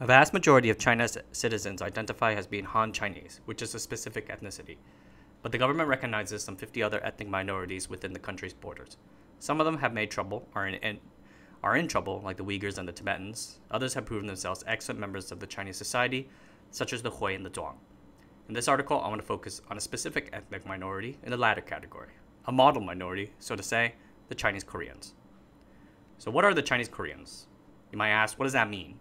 A vast majority of China's citizens identify as being Han Chinese, which is a specific ethnicity. But the government recognizes some 50 other ethnic minorities within the country's borders. Some of them have made trouble, are in, in, are in trouble, like the Uyghurs and the Tibetans. Others have proven themselves excellent members of the Chinese society, such as the Hui and the Zhuang. In this article, I want to focus on a specific ethnic minority in the latter category, a model minority, so to say, the Chinese Koreans. So, what are the Chinese Koreans? You might ask, what does that mean?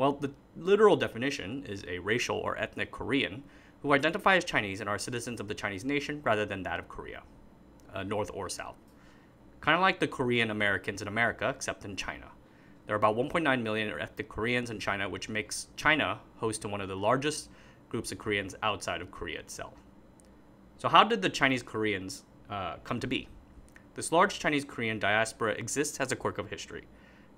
Well, the literal definition is a racial or ethnic Korean who identify as Chinese and are citizens of the Chinese nation rather than that of Korea, uh, North or South. Kind of like the Korean Americans in America, except in China. There are about 1.9 million ethnic Koreans in China, which makes China host to one of the largest groups of Koreans outside of Korea itself. So, how did the Chinese Koreans uh, come to be? This large Chinese Korean diaspora exists as a quirk of history.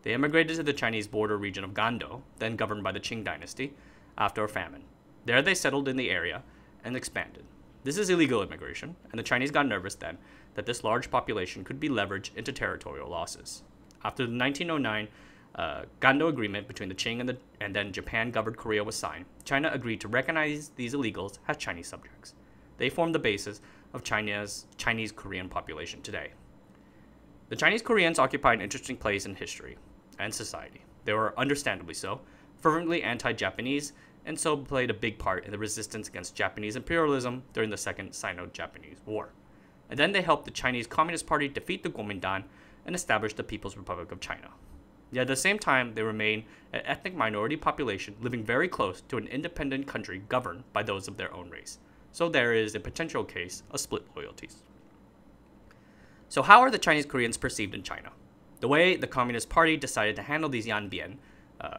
They immigrated to the Chinese border region of Gando, then governed by the Qing dynasty, after a famine. There they settled in the area and expanded. This is illegal immigration, and the Chinese got nervous then that this large population could be leveraged into territorial losses. After the 1909 uh, Gando Agreement between the Qing and, the, and then Japan governed Korea was signed, China agreed to recognize these illegals as Chinese subjects. They formed the basis of China's Chinese Korean population today. The Chinese Koreans occupy an interesting place in history and society. They were understandably so, fervently anti Japanese, and so played a big part in the resistance against Japanese imperialism during the Second Sino Japanese War. And then they helped the Chinese Communist Party defeat the Kuomintang and establish the People's Republic of China. Yet at the same time, they remain an ethnic minority population living very close to an independent country governed by those of their own race. So there is a potential case of split loyalties. So, how are the Chinese Koreans perceived in China? The way the Communist Party decided to handle these Yanbian, uh,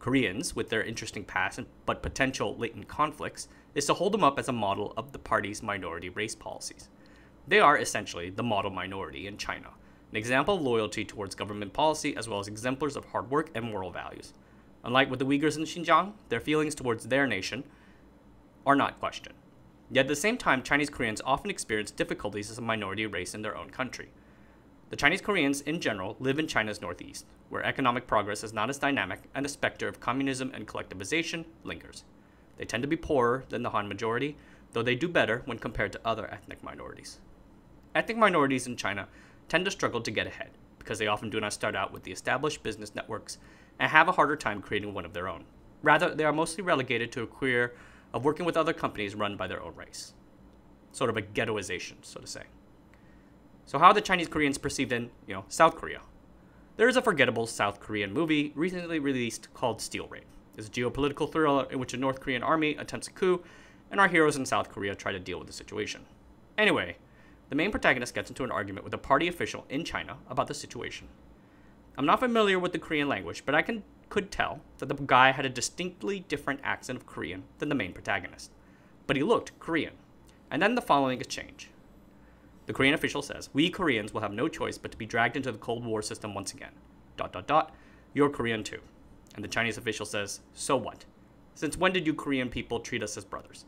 Koreans, with their interesting past but potential latent conflicts, is to hold them up as a model of the party's minority race policies. They are essentially the model minority in China, an example of loyalty towards government policy as well as exemplars of hard work and moral values. Unlike with the Uyghurs in Xinjiang, their feelings towards their nation are not questioned. Yet at the same time, Chinese Koreans often experience difficulties as a minority race in their own country. The Chinese Koreans, in general, live in China's northeast, where economic progress is not as dynamic and the specter of communism and collectivization lingers. They tend to be poorer than the Han majority, though they do better when compared to other ethnic minorities. Ethnic minorities in China tend to struggle to get ahead because they often do not start out with the established business networks and have a harder time creating one of their own. Rather, they are mostly relegated to a career of working with other companies run by their own race. Sort of a ghettoization, so to say. So how are the Chinese Koreans perceived in, you know, South Korea? There is a forgettable South Korean movie recently released called Steel Rain. It's a geopolitical thriller in which a North Korean army attempts a coup, and our heroes in South Korea try to deal with the situation. Anyway, the main protagonist gets into an argument with a party official in China about the situation. I'm not familiar with the Korean language, but I can could tell that the guy had a distinctly different accent of Korean than the main protagonist. But he looked Korean. And then the following exchange. The Korean official says, We Koreans will have no choice but to be dragged into the Cold War system once again. Dot dot dot. You're Korean too. And the Chinese official says, So what? Since when did you Korean people treat us as brothers?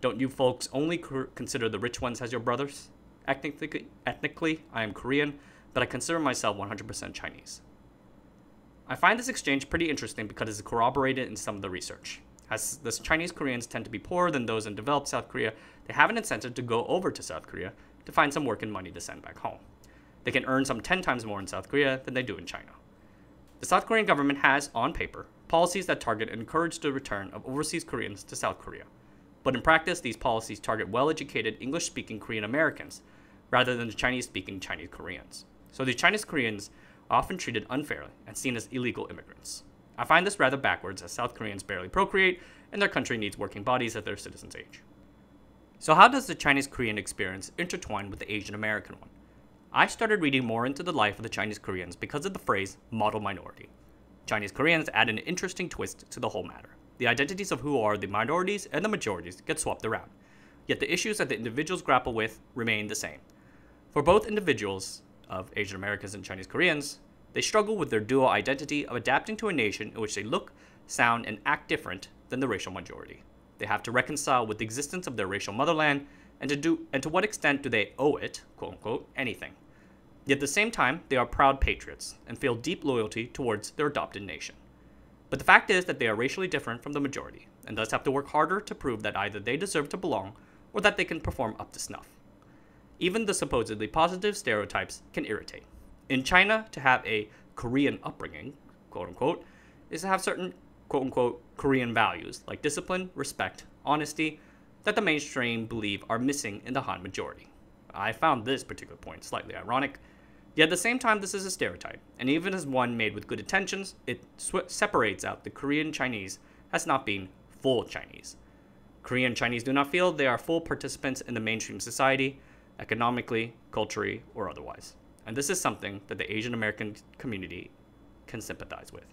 Don't you folks only consider the rich ones as your brothers? Ethnically, ethnically, I am Korean, but I consider myself 100% Chinese. I find this exchange pretty interesting because it's corroborated in some of the research. As the Chinese Koreans tend to be poorer than those in developed South Korea, they have an incentive to go over to South Korea to find some work and money to send back home. They can earn some 10 times more in South Korea than they do in China. The South Korean government has, on paper, policies that target and encourage the return of overseas Koreans to South Korea. But in practice, these policies target well educated English speaking Korean Americans rather than the Chinese speaking Chinese Koreans. So the Chinese Koreans are often treated unfairly and seen as illegal immigrants. I find this rather backwards as South Koreans barely procreate and their country needs working bodies at their citizens' age. So, how does the Chinese Korean experience intertwine with the Asian American one? I started reading more into the life of the Chinese Koreans because of the phrase model minority. Chinese Koreans add an interesting twist to the whole matter. The identities of who are the minorities and the majorities get swapped around, yet the issues that the individuals grapple with remain the same. For both individuals of Asian Americans and Chinese Koreans, they struggle with their dual identity of adapting to a nation in which they look, sound, and act different than the racial majority. They have to reconcile with the existence of their racial motherland and to do and to what extent do they owe it, quote unquote, anything. Yet at the same time, they are proud patriots and feel deep loyalty towards their adopted nation. But the fact is that they are racially different from the majority, and thus have to work harder to prove that either they deserve to belong or that they can perform up to snuff. Even the supposedly positive stereotypes can irritate. In China, to have a Korean upbringing, quote unquote, is to have certain quote unquote Korean values like discipline, respect, honesty, that the mainstream believe are missing in the Han majority. I found this particular point slightly ironic, yet at the same time, this is a stereotype, and even as one made with good intentions, it separates out the Korean Chinese as not being full Chinese. Korean Chinese do not feel they are full participants in the mainstream society, economically, culturally, or otherwise. And this is something that the Asian American community can sympathize with.